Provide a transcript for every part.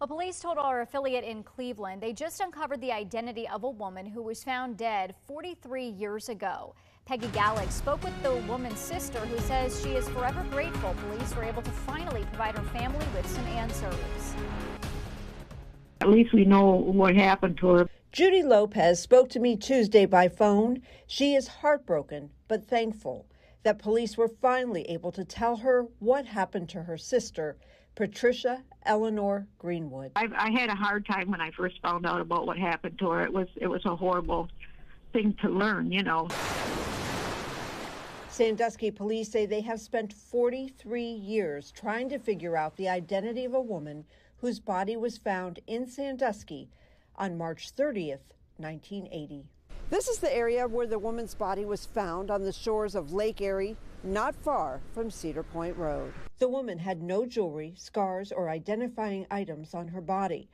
Well, police told our affiliate in Cleveland they just uncovered the identity of a woman who was found dead 43 years ago. Peggy Gallek spoke with the woman's sister who says she is forever grateful police were able to finally provide her family with some answers. At least we know what happened to her. Judy Lopez spoke to me Tuesday by phone. She is heartbroken but thankful that police were finally able to tell her what happened to her sister Patricia Eleanor Greenwood. I, I had a hard time when I first found out about what happened to her. It was it was a horrible thing to learn, you know. Sandusky police say they have spent 43 years trying to figure out the identity of a woman whose body was found in Sandusky on March 30th, 1980. This is the area where the woman's body was found on the shores of Lake Erie, not far from Cedar Point Road. The woman had no jewelry, scars, or identifying items on her body.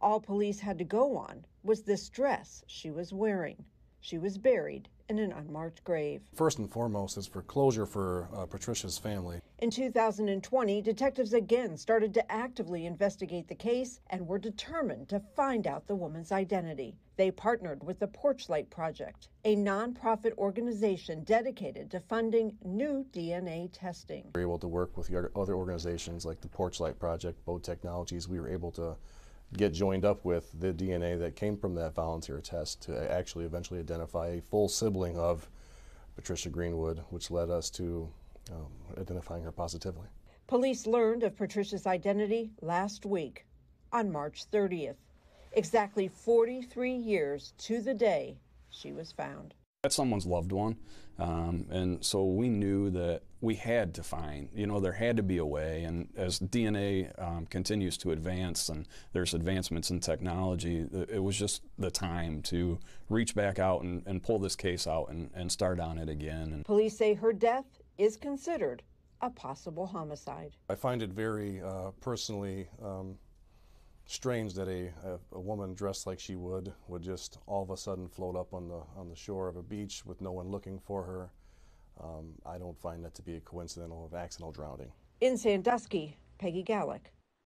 All police had to go on was this dress she was wearing. She was buried in an unmarked grave. First and foremost is for closure for uh, Patricia's family. In 2020, detectives again started to actively investigate the case and were determined to find out the woman's identity. They partnered with the Porchlight Project, a nonprofit organization dedicated to funding new DNA testing. We were able to work with other organizations like the Porchlight Project, Bode Technologies. We were able to get joined up with the DNA that came from that volunteer test to actually eventually identify a full sibling of Patricia Greenwood, which led us to um, identifying her positively. Police learned of Patricia's identity last week on March 30th, exactly 43 years to the day she was found. That's someone's loved one. Um, and so we knew that we had to find, you know, there had to be a way. And as DNA um, continues to advance and there's advancements in technology, it was just the time to reach back out and, and pull this case out and, and start on it again. And Police say her death is considered a possible homicide. I find it very uh, personally um, strange that a, a, a, woman dressed like she would would just all of a sudden float up on the on the shore of a beach with no one looking for her. Um, I don't find that to be a coincidental of accidental drowning. In Sandusky, Peggy Gallek,